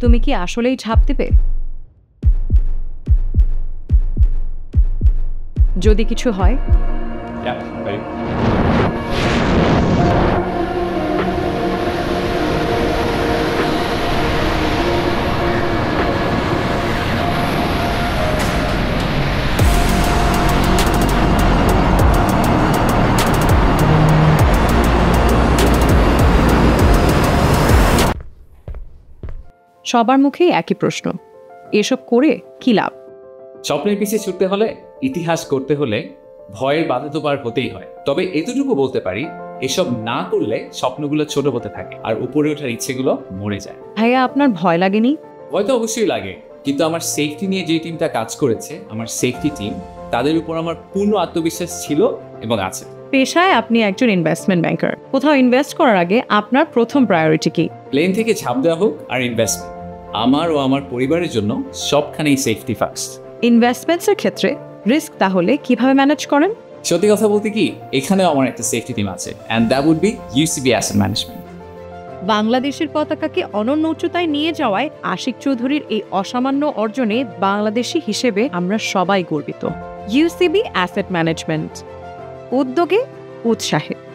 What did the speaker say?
তুমি কি আসলেই ঝাঁপ দেবে? যদি কিছু হয়? সবার মুখেই একই প্রশ্ন এসব করে কি লাভ? স্বপ্নের পিছিয়ে ছুটতে হলে ইতিহাস করতে হলে ভয়ের বাধা তো পার হতেই হয়। তবে এতটুকু বলতে পারি এসব না করলে স্বপ্নগুলো ছোট হতে থাকে আর উপরে ওঠার ইচ্ছেগুলো মরে যায়। ভাইয়া আপনার ভয় লাগেনি? ভয় তো অবশ্যই লাগে কিন্তু আমার সেফটি নিয়ে যে টিমটা কাজ করেছে আমার সেফটি টিম তাদের উপর আমার পূর্ণ আত্মবিশ্বাস ছিল এবং আছে। পেশায় আপনি একজন ইনভেস্টমেন্ট ব্যাংকার কোথাও ইনভেস্ট করার আগে আপনার প্রথম প্রায়োরিটি কি? প্লেন থেকে ঝাঁপ দেওয়া হোক আর ইনভেস্টমেন্ট আমার ও আমার পরিবারের জন্য সবখানেই সেফটি ফার্স্ট ইনভেস্টমেন্টসের ক্ষেত্রে রিস্ক তাহলে কীভাবে ম্যানেজ করেন? সত্যি কথা বলতে কি এখানেও আমার একটা সেফটি টিম আছে and that would be UCB asset management বাংলাদেশের পতাকাকে অনন্য উচ্চতায় নিয়ে যাওয়ায় আশিক চৌধুরীর এই অসামান্য অর্জনে বাংলাদেশি হিসেবে আমরা সবাই গর্বিত। ইউসিবি অ্যাসেট ম্যানেজমেন্ট উদ্যোগে উৎসাহে।